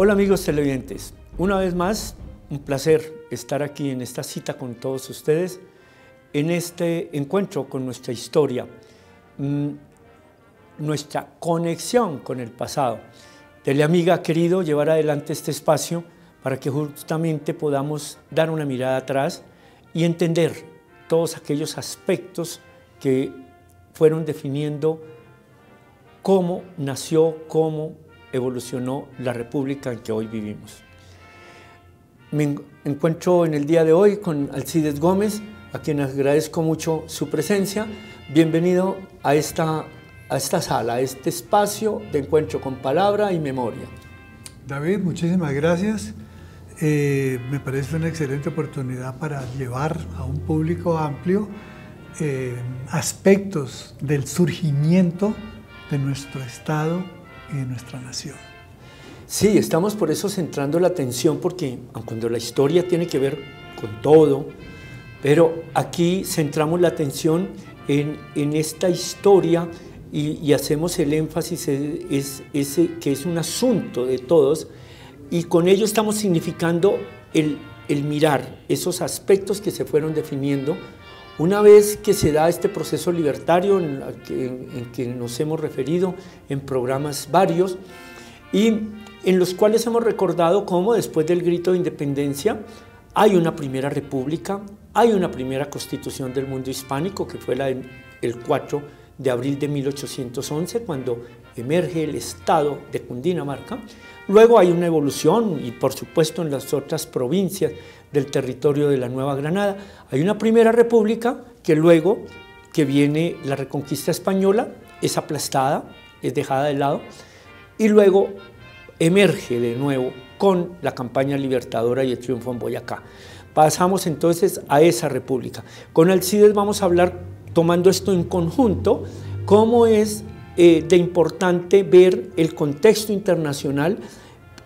Hola amigos televidentes, una vez más un placer estar aquí en esta cita con todos ustedes, en este encuentro con nuestra historia, mm, nuestra conexión con el pasado. amiga querido llevar adelante este espacio para que justamente podamos dar una mirada atrás y entender todos aquellos aspectos que fueron definiendo cómo nació, cómo evolucionó la república en que hoy vivimos. Me encuentro en el día de hoy con Alcides Gómez, a quien agradezco mucho su presencia. Bienvenido a esta, a esta sala, a este espacio de encuentro con palabra y memoria. David, muchísimas gracias. Eh, me parece una excelente oportunidad para llevar a un público amplio eh, aspectos del surgimiento de nuestro Estado y de nuestra nación. Sí, estamos por eso centrando la atención porque cuando la historia tiene que ver con todo, pero aquí centramos la atención en, en esta historia y, y, hacemos el énfasis es, ese que es un asunto de todos y con ello estamos significando el, el mirar esos aspectos que se fueron definiendo una vez que se da este proceso libertario en, que, que nos hemos referido en programas varios y en los cuales hemos recordado cómo después del grito de independencia hay una primera república, hay una primera constitución del mundo hispánico que fue la del 4 de abril de 1811 cuando emerge el estado de Cundinamarca. Luego hay una evolución y por supuesto en las otras provincias del territorio de la Nueva Granada. Hay una primera república que luego que viene la reconquista española es aplastada, es dejada de lado y luego emerge de nuevo con la campaña libertadora y el triunfo en Boyacá. Pasamos entonces a esa república. Con Alcides vamos a hablar, tomando esto en conjunto, cómo es eh, de importante ver el contexto internacional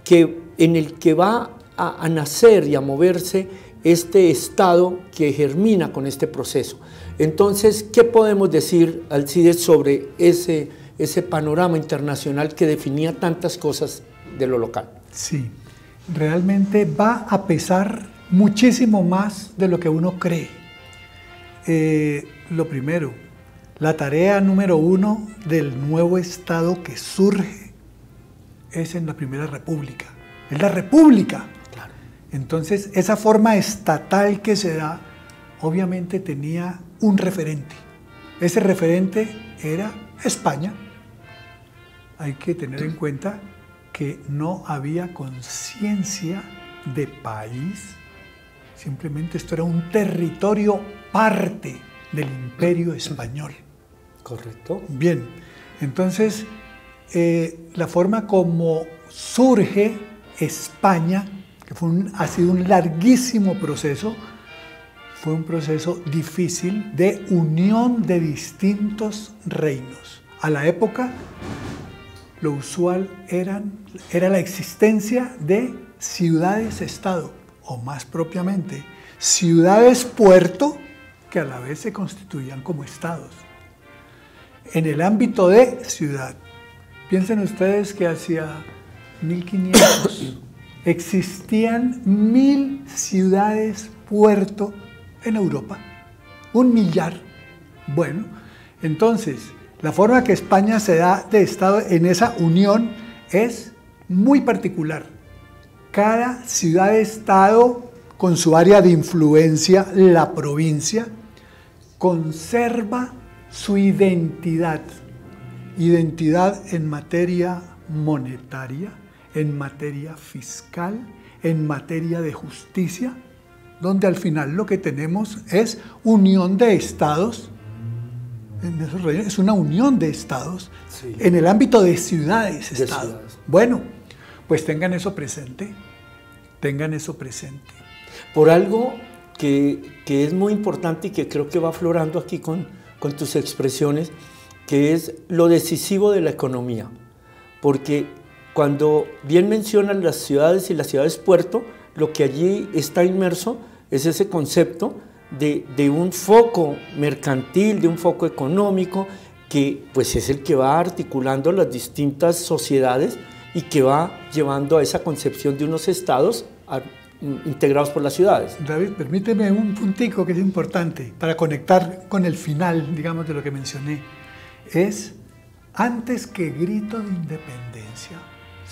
que, en el que va a, nacer y a moverse este Estado que germina con este proceso. Entonces, ¿qué podemos decir, Alcides, sobre ese, ese panorama internacional que definía tantas cosas de lo local? Sí, realmente va a pesar muchísimo más de lo que uno cree. Eh, lo primero, la tarea número uno del nuevo Estado que surge es en la Primera República. Es la República. Entonces, esa forma estatal que se da, obviamente tenía un referente. Ese referente era España. Hay que tener en cuenta que no había conciencia de país, simplemente esto era un territorio parte del imperio español. Correcto. Bien, entonces eh, la forma como surge España ha sido un larguísimo proceso, fue un proceso difícil de unión de distintos reinos. A la época, lo usual eran, era la existencia de ciudades-estado, o más propiamente, ciudades-puerto que a la vez se constituían como estados. En el ámbito de ciudad, piensen ustedes que hacia 1500 existían mil ciudades puerto en Europa, un millar. Bueno, entonces, la forma que España se da de Estado en esa unión es muy particular. Cada ciudad-estado con su área de influencia, la provincia, conserva su identidad. Identidad en materia monetaria, en materia fiscal, en materia de justicia, donde al final lo que tenemos es unión de estados, en esos es una unión de estados, en el ámbito de ciudades, estados. Bueno, pues tengan eso presente, tengan eso presente. Por algo que, que, es muy importante y que creo que va aflorando aquí con, con tus expresiones, que es lo decisivo de la economía, porque cuando bien mencionan las ciudades y las ciudades puerto, lo que allí está inmerso es ese concepto de, un foco mercantil, de un foco económico, que pues es el que va articulando las distintas sociedades y que va llevando a esa concepción de unos estados mm, integrados por las ciudades. David, permíteme un puntico que es importante para conectar con el final, digamos, de lo que mencioné. Es antes que grito de independencia,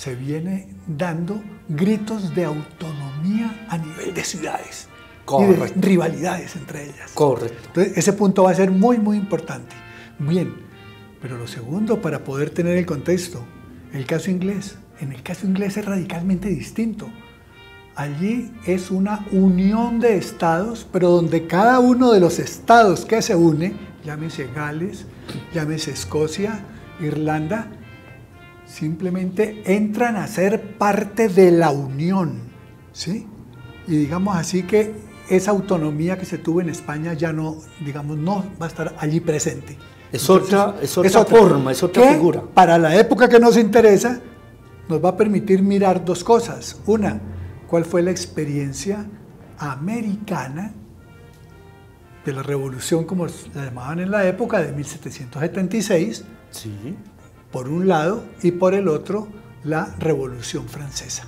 se viene dando gritos de autonomía a nivel de ciudades. Correcto. Y de rivalidades entre ellas. Correcto. Entonces, ese punto va a ser muy, muy importante. Bien, pero lo segundo, para poder tener el contexto, el caso inglés. En el caso inglés es radicalmente distinto. Allí es una unión de estados, pero donde cada uno de los estados que se une, llámese Gales, llámese Escocia, Irlanda, simplemente entran a ser parte de la unión, ¿sí? Y digamos así que esa autonomía que se tuvo en España ya no, digamos, no va a estar allí presente. Es, otra, es otra, forma, es otra figura. Para la época que nos interesa, nos va a permitir mirar dos cosas. Una, cuál fue la experiencia americana de la revolución, como la llamaban en la época, de 1776, sí. Por un lado, y por el otro, la Revolución Francesa.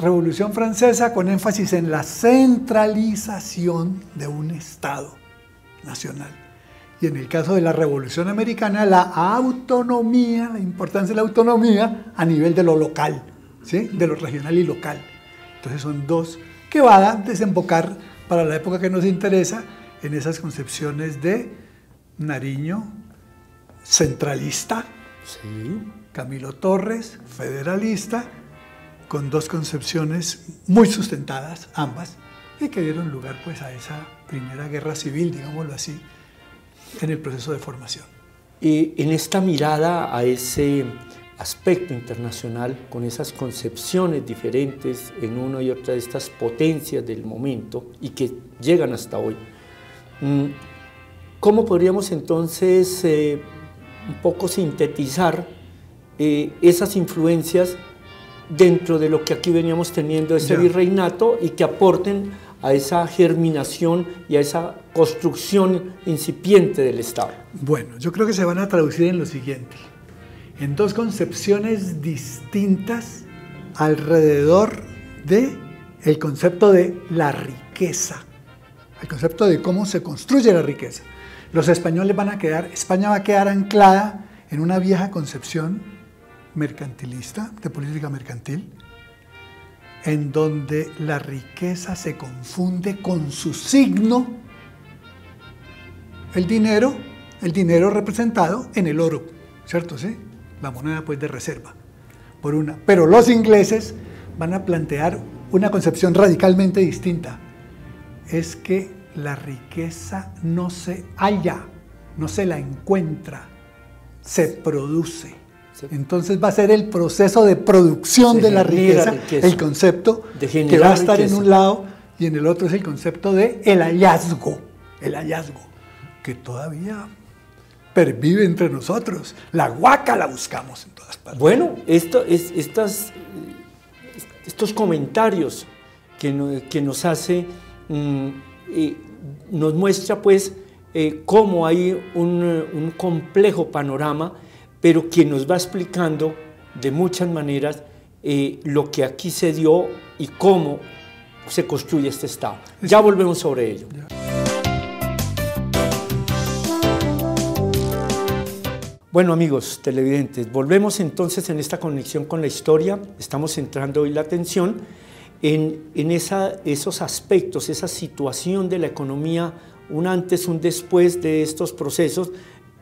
Revolución Francesa con énfasis en la centralización de un Estado nacional. Y en el caso de la Revolución Americana, la autonomía, la importancia de la autonomía a nivel de lo local, ¿sí? de lo regional y local. Entonces son dos que van a desembocar para la época que nos interesa en esas concepciones de Nariño, centralista, Camilo Torres, federalista, con dos concepciones muy sustentadas, ambas, y que dieron lugar pues a esa primera guerra civil, digámoslo así, en el proceso de formación. Y en esta mirada a ese aspecto internacional, con esas concepciones diferentes en una y otra de estas potencias del momento y que llegan hasta hoy, mm, ¿cómo podríamos entonces eh, un poco sintetizar eh, esas influencias dentro de lo que aquí veníamos teniendo ese virreinato y que aporten a esa germinación y a esa construcción incipiente del Estado? Bueno, yo creo que se van a traducir en lo siguiente, en dos concepciones distintas alrededor de el concepto de la riqueza, el concepto de cómo se construye la riqueza. Los españoles van a quedar, España va a quedar anclada en una vieja concepción mercantilista, de política mercantil, en donde la riqueza se confunde con su signo, el dinero, el dinero representado en el oro, ¿cierto? ¿Sí? La moneda pues de reserva, por una. Pero los ingleses van a plantear una concepción radicalmente distinta. Es que la riqueza no se halla, no se la encuentra, se produce. Entonces va a ser el proceso de producción de la riqueza, el concepto que va a estar en un lado y en el otro es el concepto de el hallazgo, el hallazgo, que todavía pervive entre nosotros. La guaca la buscamos en todas partes. Bueno, esto, es, estas, estos comentarios que, que nos hace, mm, nos muestra pues eh, cómo hay un, un complejo panorama pero quien nos va explicando de muchas maneras eh, lo que aquí se dio y cómo se construye este Estado. Ya volvemos sobre ello. Bueno amigos televidentes, volvemos entonces en esta conexión con la historia, estamos centrando hoy la atención en, en esa, esos aspectos, esa situación de la economía, un antes, un después de estos procesos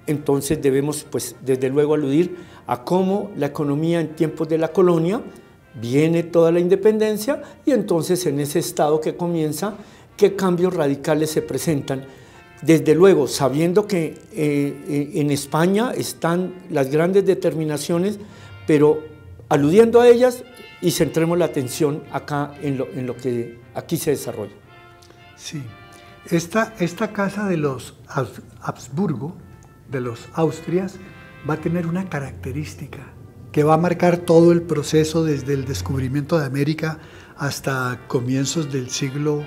entonces debemos, pues, desde luego aludir a cómo la economía en tiempos de la colonia viene toda la independencia y entonces en ese estado que comienza, qué cambios radicales se presentan. Desde luego, sabiendo que eh, eh, en España están las grandes determinaciones, pero aludiendo a ellas y centremos la atención acá en lo, en lo que aquí se desarrolla. Sí, esta, esta casa de los Habsburgo de los Austrias va a tener una característica que va a marcar todo el proceso desde el descubrimiento de América hasta comienzos del siglo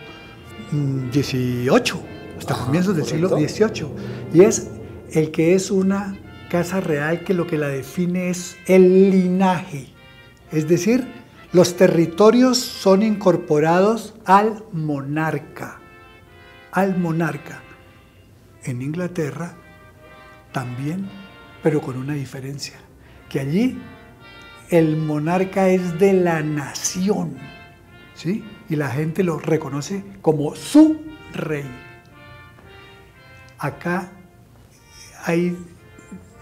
XVIII, mm, hasta comienzos del siglo XVIII. Y es el que es una casa real que lo que la define es el linaje. Es decir, los territorios son incorporados al monarca, al monarca. En Inglaterra también, pero con una diferencia, que allí el monarca es de la nación, ¿sí? Y la gente lo reconoce como su rey. Acá hay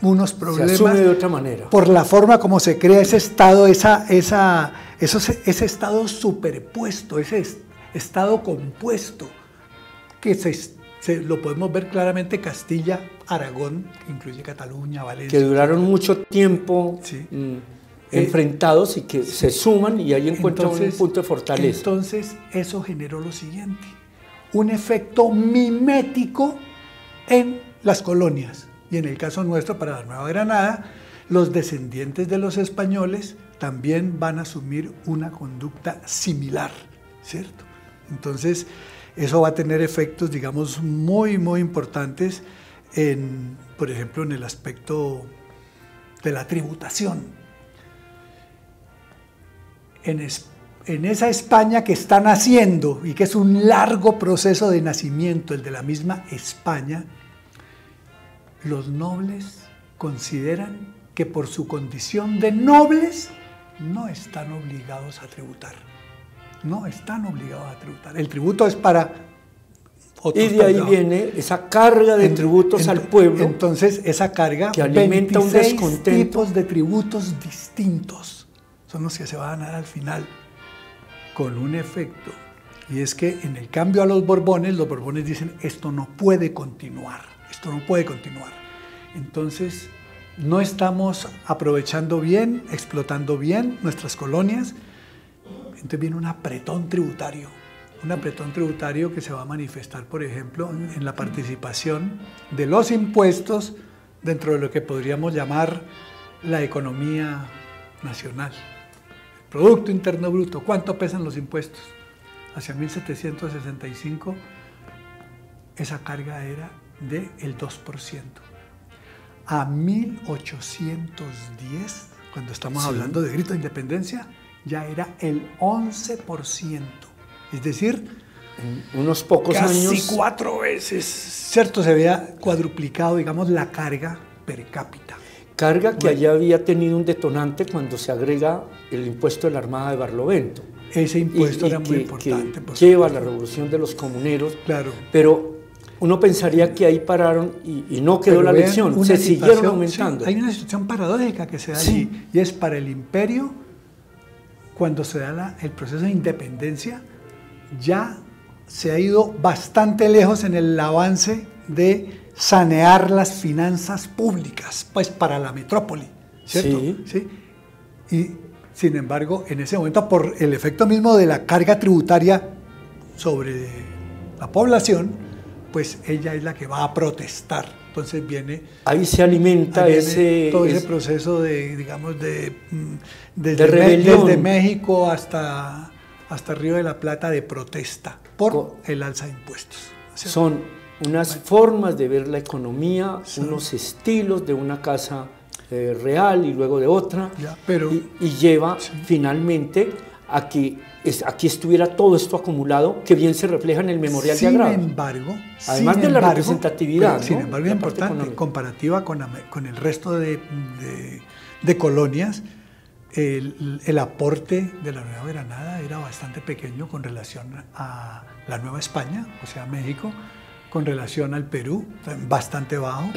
unos problemas. Se de otra manera. Por la forma como se crea ese estado, esa, esa, ese estado superpuesto, ese estado compuesto, que se, lo podemos ver claramente Castilla, Aragón, que incluye Cataluña, Valencia. Que duraron mucho tiempo mm, eh, enfrentados y que se suman y ahí encuentran un punto de fortaleza. Entonces, eso generó lo siguiente: un efecto mimético en las colonias. Y en el caso nuestro, para la Nueva Granada, los descendientes de los españoles también van a asumir una conducta similar, ¿cierto? Entonces, eso va a tener efectos, digamos, muy, muy importantes, en, por ejemplo, en el aspecto de la tributación. En, en esa España que está naciendo y que es un largo proceso de nacimiento, el de la misma España, los nobles consideran que por su condición de nobles no están obligados a tributar. No están obligados a tributar. El tributo es para... Otros y de ahí viene esa carga de tributos al pueblo. Entonces, esa carga que alimenta un descontento. tipos de tributos distintos son los que se van a dar al final con un efecto. Y es que en el cambio a los Borbones, los Borbones dicen, esto no puede continuar esto no puede continuar. Entonces, no estamos aprovechando bien, explotando bien nuestras colonias. Entonces viene un apretón tributario, un apretón tributario que se va a manifestar, por ejemplo, en la participación de los impuestos dentro de lo que podríamos llamar la economía nacional. Producto Interno Bruto, ¿cuánto pesan los impuestos? Hacia 1765 esa carga era del 2%. A 1810, cuando estamos hablando de grito de independencia, ya era el 11%. Es decir, en unos pocos años. Casi cuatro veces. Cierto, se había cuadruplicado, digamos, la carga per cápita. Carga que allá había tenido un detonante cuando se agrega el impuesto de la Armada de Barlovento. Ese impuesto era muy importante. Que lleva a la revolución de los comuneros. Claro. Pero uno pensaría que ahí pararon y, no quedó la lección, se siguieron aumentando. hay una situación paradójica que se da allí, y es para el imperio, cuando se da el proceso de independencia, ya se ha ido bastante lejos en el avance de sanear las finanzas públicas, pues para la metrópoli, ¿cierto? ¿Sí? Y sin embargo, en ese momento, por el efecto mismo de la carga tributaria sobre la población, pues ella es la que va a protestar. Entonces viene... Ahí se alimenta ese... Todo ese proceso de, digamos, de... Mm, desde, México hasta, hasta Río de la Plata de protesta por el alza de impuestos. Son unas formas de ver la economía, unos estilos de una casa eh, real y luego de otra, pero, y, lleva finalmente a que aquí estuviera todo esto acumulado, que bien se refleja en el memorial sin de Agrado. Embargo, Además de la representatividad. Sin embargo, es importante, comparativa con, con, el resto de, de, colonias, el, el, aporte de la Nueva Granada era bastante pequeño con relación a la Nueva España, o sea, México, con relación al Perú, bastante bajo.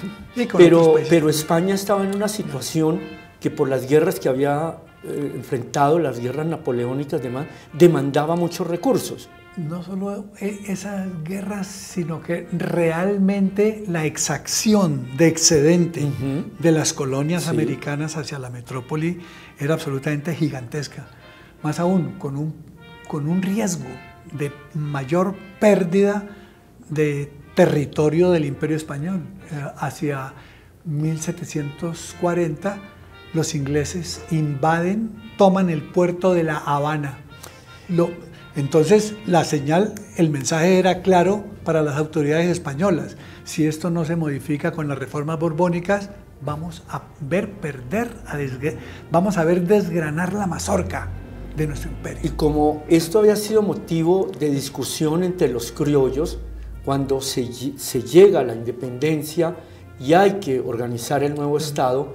pero, pero España estaba en una situación que por las guerras que había eh, enfrentado, las guerras napoleónicas, demás, demandaba muchos recursos. No solo e, esas guerras, sino que realmente la exacción de excedente de las colonias americanas hacia la metrópoli era absolutamente gigantesca. Más aún, con un, con un riesgo de mayor pérdida de territorio del imperio español. Eh, hacia 1740 los ingleses invaden, toman el puerto de La Habana. entonces la señal, el mensaje era claro para las autoridades españolas. Si esto no se modifica con las reformas borbónicas, vamos a ver perder, vamos a ver desgranar la mazorca de nuestro imperio. Y como esto había sido motivo de discusión entre los criollos, cuando se, se llega a la independencia y hay que organizar el nuevo Estado,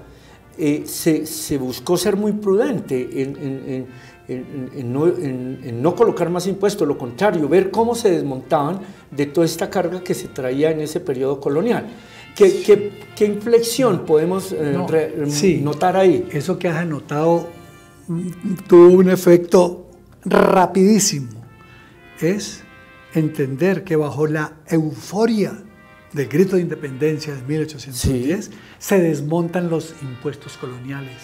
eh, se, se, buscó ser muy prudente en, en, no, en, no, colocar más impuestos, lo contrario, ver cómo se desmontaban de toda esta carga que se traía en ese periodo colonial. ¿Qué, qué, inflexión podemos eh, notar ahí? Eso que has anotado mm, tuvo un efecto rapidísimo. Es entender que bajo la euforia del grito de independencia de 1810 se desmontan los impuestos coloniales,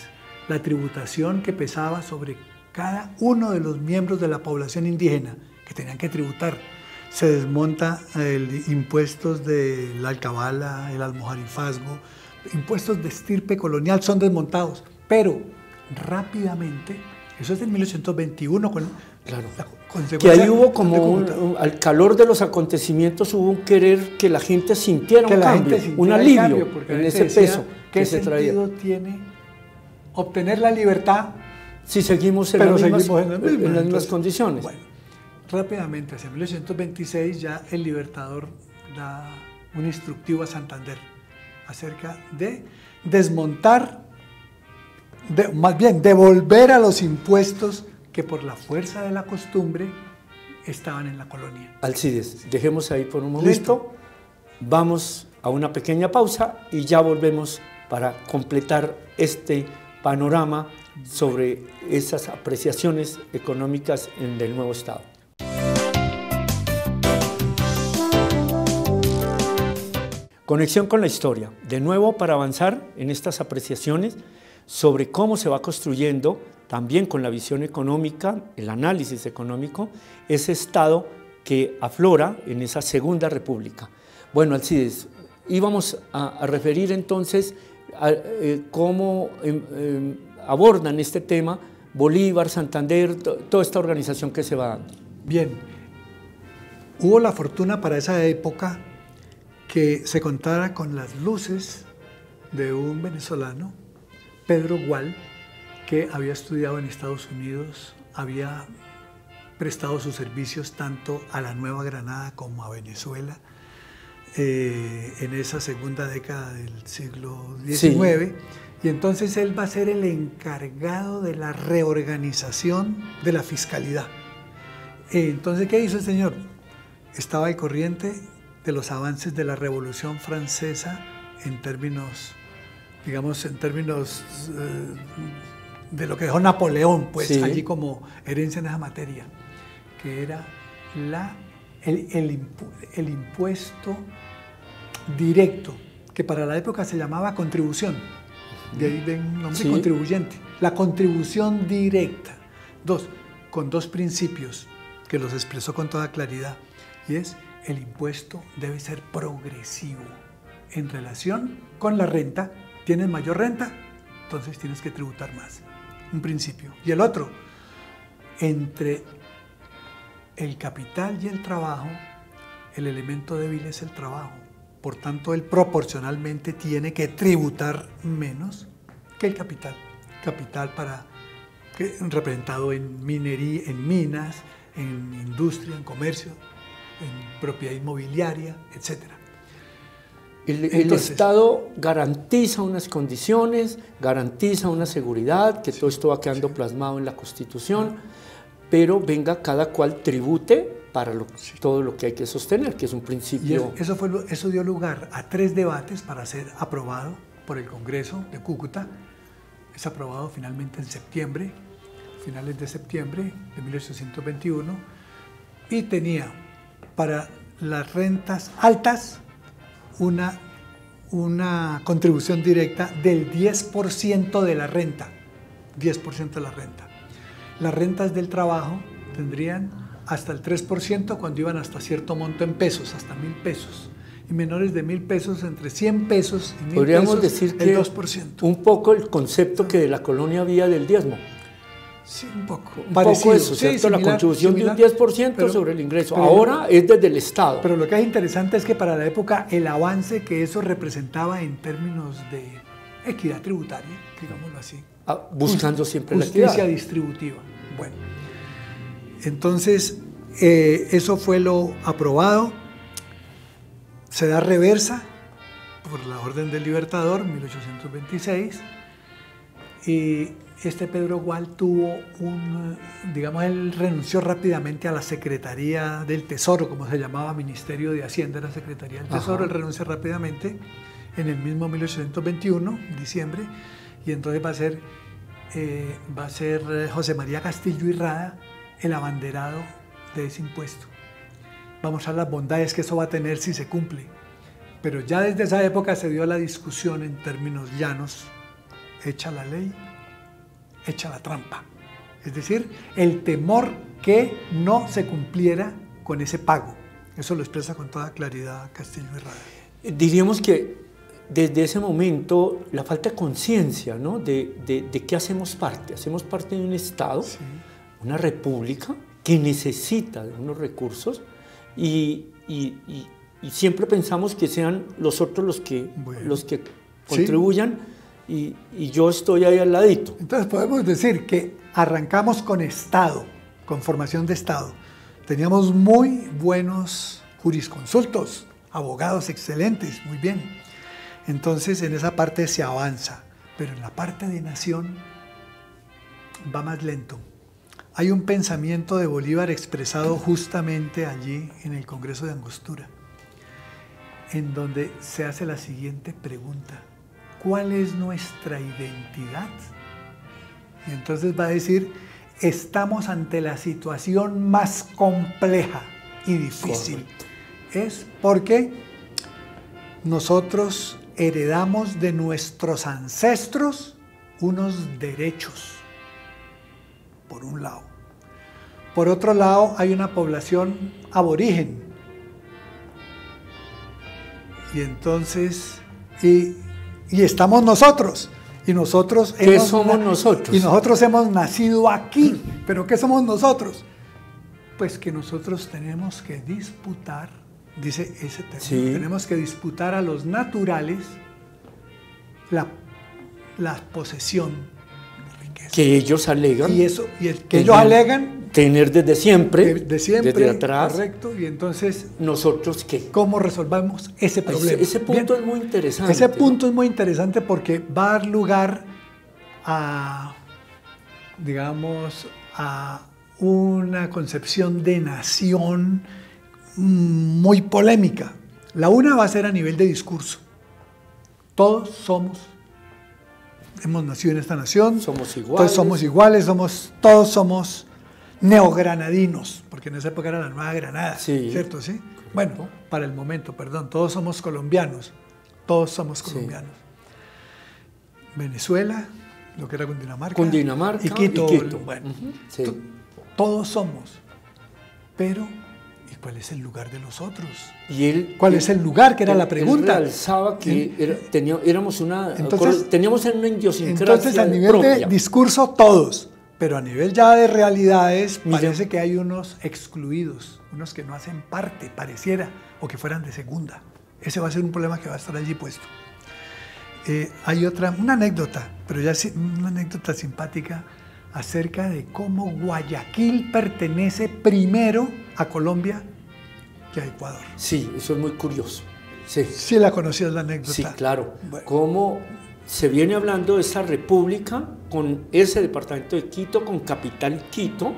la tributación que pesaba sobre cada uno de los miembros de la población indígena que tenían que tributar. Se desmonta el impuestos del alcabala, el almojarifazgo, impuestos de estirpe colonial son desmontados, pero rápidamente, eso es de 1821 con claro. Que ahí hubo como al calor de los acontecimientos hubo un querer que la gente sintiera un cambio, un alivio en ese peso que se traía. tiene obtener la libertad si seguimos en, las, mismas, condiciones. Bueno, rápidamente, hacia 1826 ya el Libertador da un instructivo a Santander acerca de desmontar, más bien devolver a los impuestos que por la fuerza de la costumbre estaban en la colonia. Alcides, dejemos ahí por un momento, vamos a una pequeña pausa y ya volvemos para completar este panorama sobre esas apreciaciones económicas en el nuevo Estado. Conexión con la historia. De nuevo, para avanzar en estas apreciaciones sobre cómo se va construyendo, también con la visión económica, el análisis económico, ese Estado que aflora en esa Segunda República. Bueno, Alcides, íbamos a, referir entonces a, eh, cómo em, em, abordan este tema Bolívar, Santander, toda esta organización que se va dando. Bien, hubo la fortuna para esa época que se contara con las luces de un venezolano, Pedro Gual, que había estudiado en Estados Unidos, había prestado sus servicios tanto a la Nueva Granada como a Venezuela eh, en esa segunda década del siglo XIX. Y entonces él va a ser el encargado de la reorganización de la fiscalidad. Entonces, ¿qué hizo el señor? Estaba al corriente de los avances de la Revolución Francesa en términos, digamos, en términos eh, de lo que dejó Napoleón, pues allí como herencia en esa materia, que era la, el, el impuesto directo, que para la época se llamaba contribución de ahí ven nombre contribuyente. La contribución directa. Dos, con dos principios que los expresó con toda claridad. Y es, el impuesto debe ser progresivo en relación con la renta. Tienes mayor renta, entonces tienes que tributar más. Un principio. Y el otro, entre el capital y el trabajo, el elemento débil es el trabajo. Por tanto, él proporcionalmente tiene que tributar menos que el capital. Capital para, representado en minería, en minas, en industria, en comercio, en propiedad inmobiliaria, etc. El, el, Estado garantiza unas condiciones, garantiza una seguridad, que todo esto va quedando plasmado en la Constitución, pero venga cada cual tribute para todo lo que hay que sostener, que es un principio. eso, fue, eso dio lugar a tres debates para ser aprobado por el Congreso de Cúcuta. Es aprobado finalmente en septiembre, finales de septiembre de 1821, y tenía para las rentas altas una, una contribución directa del 10% de la renta. 10% de la renta. Las rentas del trabajo tendrían hasta el 3% cuando iban hasta cierto monto en pesos, hasta mil pesos. Y menores de mil pesos, entre 100 pesos y mil Podríamos decir que 2%. un poco el concepto que de la colonia había del diezmo. Sí, un poco. Un poco eso, ¿cierto? la contribución de un 10% sobre el ingreso. Ahora es desde el Estado. Pero lo que es interesante es que para la época el avance que eso representaba en términos de equidad tributaria, digámoslo así. Ah, buscando siempre la equidad. Justicia distributiva. Bueno, entonces eh, eso fue lo aprobado. Se da reversa por la Orden del Libertador, 1826, y este Pedro Gual tuvo un, digamos, él renunció rápidamente a la Secretaría del Tesoro, como se llamaba Ministerio de Hacienda, la Secretaría del Tesoro, él renuncia rápidamente en el mismo 1821, diciembre, y entonces va a ser, eh, va a ser eh, José María Castillo y Rada el abanderado de ese impuesto. Vamos a las bondades que eso va a tener si se cumple. Pero ya desde esa época se dio la discusión en términos llanos, echa la ley, echa la trampa. Es decir, el temor que no se cumpliera con ese pago. Eso lo expresa con toda claridad Castillo y Rada. Diríamos que desde ese momento la falta de conciencia ¿no? de, de, qué hacemos parte. Hacemos parte de un Estado, una república que necesita de unos recursos y, y, y, siempre pensamos que sean los otros los que, los que contribuyan y, yo estoy ahí al ladito. Entonces podemos decir que arrancamos con Estado, con formación de Estado. Teníamos muy buenos jurisconsultos, abogados excelentes, muy bien. Entonces en esa parte se avanza, pero en la parte de nación va más lento. Hay un pensamiento de Bolívar expresado justamente allí en el Congreso de Angostura, en donde se hace la siguiente pregunta. ¿Cuál es nuestra identidad? Y entonces va a decir, estamos ante la situación más compleja y difícil. Es porque nosotros heredamos de nuestros ancestros unos derechos, por un lado. Por otro lado, hay una población aborigen. Y entonces, y, estamos nosotros. Y nosotros ¿Qué somos nosotros? Y nosotros hemos nacido aquí. ¿Pero qué somos nosotros? Pues que nosotros tenemos que disputar dice ese término. Tenemos que disputar a los naturales la, la posesión de riqueza. Que ellos alegan. Y eso, y el, que ellos alegan. Tener desde siempre. De, siempre. Desde atrás. Correcto. Y entonces. ¿Nosotros qué? ¿Cómo resolvamos ese problema? Ese, punto es muy interesante. Ese punto es muy interesante porque va a dar lugar a, digamos, a una concepción de nación muy polémica. La una va a ser a nivel de discurso. Todos somos, hemos nacido en esta nación. Somos iguales. Todos somos iguales, somos, todos somos neogranadinos, porque en esa época era la Nueva Granada, ¿cierto? ¿Sí? Bueno, para el momento, perdón, todos somos colombianos, todos somos colombianos. Venezuela, lo que era Cundinamarca. Cundinamarca y Quito. Bueno, todos somos, pero cuál es el lugar de los otros. Y él, ¿Cuál es el lugar? Que era la pregunta. Él realzaba que éramos una, entonces, teníamos una idiosincrasia Entonces, a nivel de discurso, todos. Pero a nivel ya de realidades, parece que hay unos excluidos, unos que no hacen parte, pareciera, o que fueran de segunda. Ese va a ser un problema que va a estar allí puesto. Eh, hay otra, una anécdota, pero ya una anécdota simpática acerca de cómo Guayaquil pertenece primero a Colombia que a Ecuador. Sí, eso es muy curioso. Sí, sí la conocías la anécdota. Sí, claro. Cómo se viene hablando de esa república con ese departamento de Quito, con capital Quito,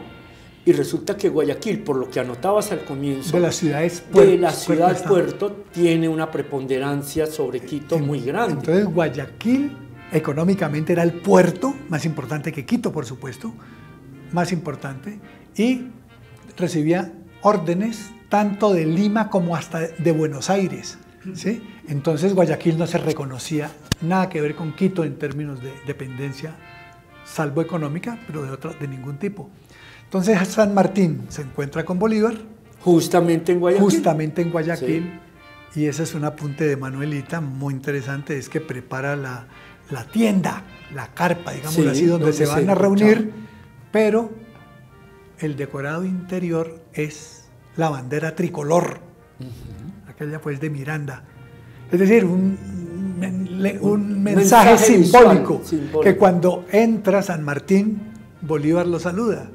y resulta que Guayaquil, por lo que anotabas al comienzo, de la ciudad de la ciudad puerto, tiene una preponderancia sobre Quito muy grande. Entonces Guayaquil económicamente era el puerto, más importante que Quito, por supuesto, más importante, y recibía órdenes tanto de Lima como hasta de Buenos Aires. ¿Sí? Entonces Guayaquil no se reconocía nada que ver con Quito en términos de dependencia, salvo económica, pero de, otro, de ningún tipo. Entonces San Martín se encuentra con Bolívar. Justamente en Guayaquil. Justamente en Guayaquil. Y ese es un apunte de Manuelita muy interesante, es que prepara la, la tienda, la carpa, digamos así, donde, se van a reunir, pero el decorado interior es la bandera tricolor, aquella pues de Miranda. Es decir, un, mensaje, simbólico, que cuando entra San Martín, Bolívar lo saluda.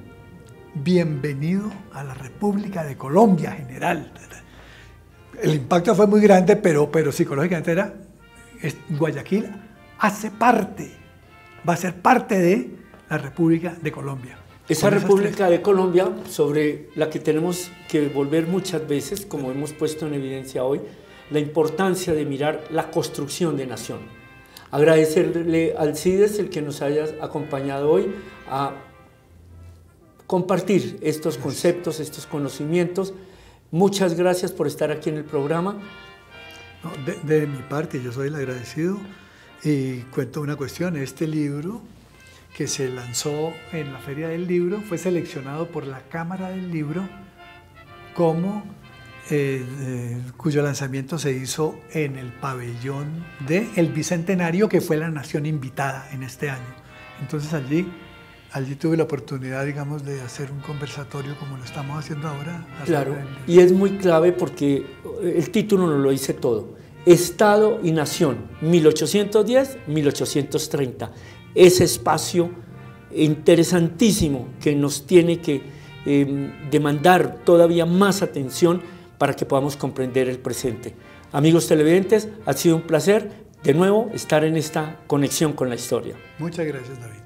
Bienvenido a la República de Colombia, general. El impacto fue muy grande, pero, pero psicológicamente era, Guayaquil hace parte, va a ser parte de la República de Colombia. Esa República de Colombia, sobre la que tenemos que volver muchas veces, como hemos puesto en evidencia hoy, la importancia de mirar la construcción de nación. Agradecerle al CIDES el que nos haya acompañado hoy a compartir estos conceptos, estos conocimientos. Muchas gracias por estar aquí en el programa. de, de mi parte, yo soy el agradecido y cuento una cuestión. Este libro que se lanzó en la Feria del Libro fue seleccionado por la Cámara del Libro como eh, eh, cuyo lanzamiento se hizo en el pabellón del el Bicentenario, que fue la nación invitada en este año. Entonces allí, allí tuve la oportunidad, digamos, de hacer un conversatorio como lo estamos haciendo ahora. Claro, y es muy clave porque el título nos lo dice todo. Estado y Nación, 1810-1830 ese espacio interesantísimo que nos tiene que em, demandar todavía más atención para que podamos comprender el presente. Amigos televidentes, ha sido un placer de nuevo estar en esta conexión con la historia. Muchas gracias, David.